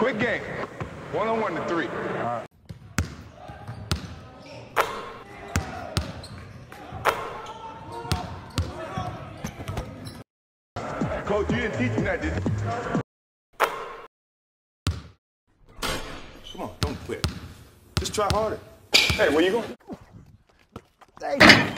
Quick game. One on one to three. Coach, you didn't teach me that, did you? Come on, don't quit. Just try harder. Hey, where you going? Hey.